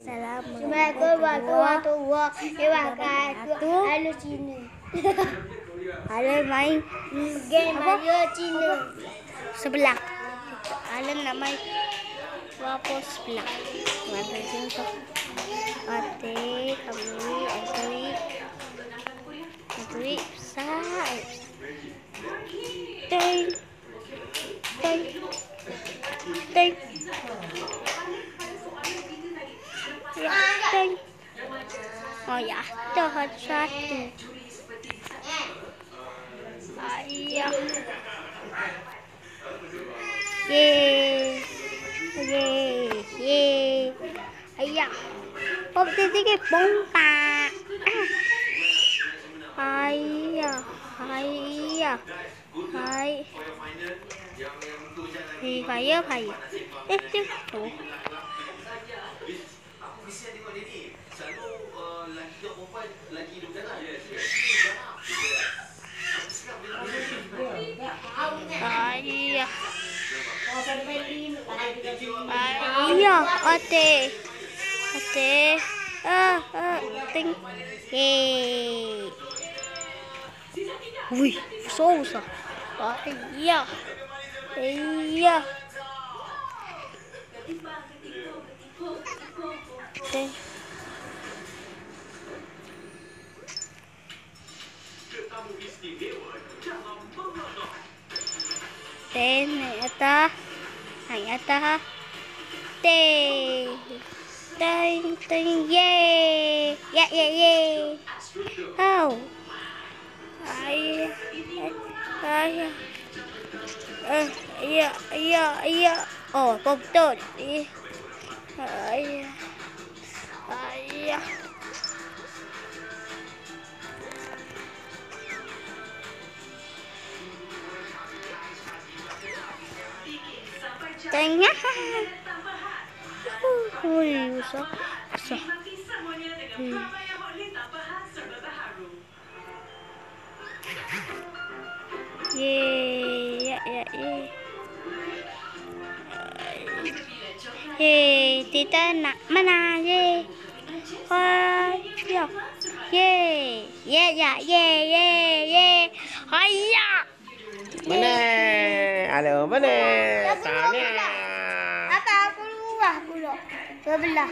Halo main Game Mario Cina. sebelah. Halo nak main apa sebelah. Mana sini tu? Ate kami antui antui sai. Teng teng tinh Ya, ờ, dạ cho hết sát satu. yeah yeah Yeay. Yeay. Ayah. Ờ, dạ. Bông tí tí cái bông tạ. Ayah. Ayah. Hai. Thì phải á phải. Ít chứ. Ủa. kesian tengok dia ni Selalu uh, lagi ke perempuan Lagi dia berjalan je Ayo, ote, ote, ah, ah, ting, hey, wih, sosa, ayo, ayo. Đi Tê này ta. Này ta. Tê. Tên tên yeah. Yeah yeah yeah. Oh. Ai. Ai. Ờ, iya, iya, iya. Oh, betul. Ai. Tengah. Ui, usah. Usah. Hmm. Yeay, ya, ya, ya. Yeay, kita nak mana ye? Wah, ya. Yeay, ya, ya, ye, ye, ye. Hayya. Mana? kalau mana? Tak ni. Kata aku luah pula. Sebelah.